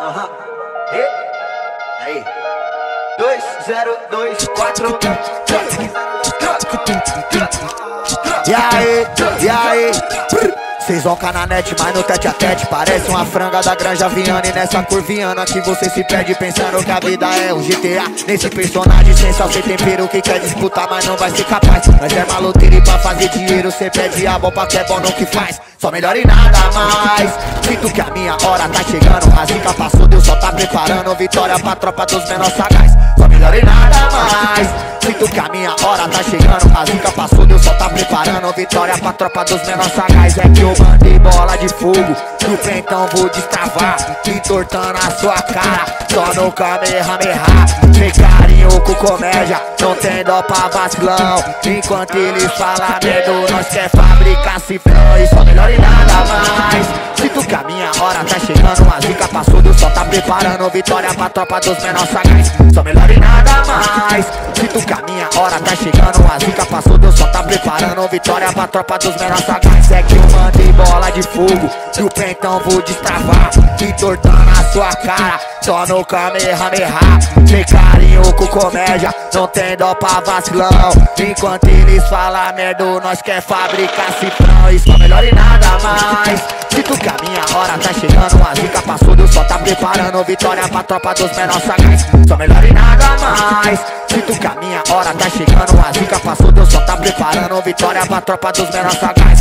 Aham. Aí. Quatro. E aí, e aí? Vocês vão na net, mas no tete a tete Parece uma franga da Granja Viana E nessa curviana que você se perde Pensando que a vida é um GTA Nesse personagem sem sal, sem tempero Que quer disputar, mas não vai ser capaz. Mas é maloteiro e pra fazer dinheiro Cê pede a bomba que é bom no que faz. Só melhor e nada mais. Sinto que a minha hora tá chegando. A zica passou, Deus só tá preparando. Vitória pra tropa dos menores sagaz. Só melhor e Sinto que a minha hora tá chegando A zica passou, Deus só tá preparando. Vitória pra tropa dos menores sagaz É que eu mandei bola de fogo. No pentão vou destravar Entortando a sua cara. Só no Kamehameha Vem carinho com comédia Não tem dó pra vacilão Enquanto eles falam medo Nós quer fabricar cifrão. E só melhor e nada mais. Sinto que a minha hora tá chegando A zica passou, Deus só tá preparando. Vitória pra tropa dos menores sagaz Só melhor e nada mais A minha hora tá chegando A zica passou, Deus só tá preparando. Vitória pra tropa dos menores sagaz É que eu mandei bola de fogo. E o pentão vou destravar Entortando a sua cara. Só no Kamehameha Sem carinho com comédia Não tem dó pra vacilão. Enquanto eles falam merda Nós quer fabricar cifrão. Isso é melhor e nada mais. Sinto que a minha hora tá chegando. A zica passou, Deus só tá preparando. Vitória pra tropa dos menores sagaz Só melhor e nada mais. Sinto que a minha hora tá chegando. A zica passou, Deus só tá preparando. Vitória pra tropa dos menores sagaz